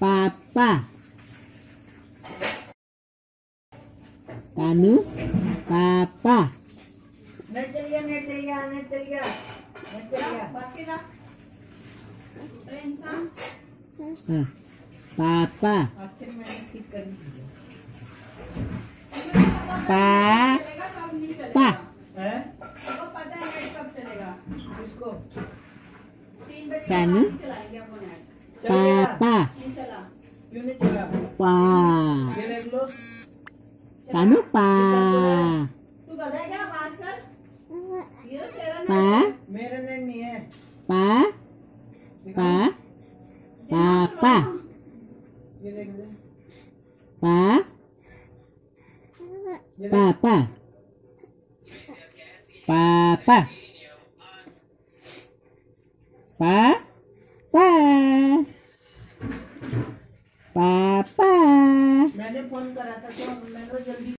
पापा कानू पापा नेट चल गया नेट चल गया नेट चल गया नेट चल गया बाकी ना इंसान हाँ, पापा आखिर मैंने ठीक कर दी पा चलेगा कब नहीं पा चलेगा है आपको पता है नेट कब चलेगा किसको तीन पापा पा लो कानू पा गधा क्या आवाज़ कर ये तेरा पा मेरा नहीं है पा पा पापा पा पापा पापा पापा पापा। मैंने फ़ोन करा था तो मैंने जल्दी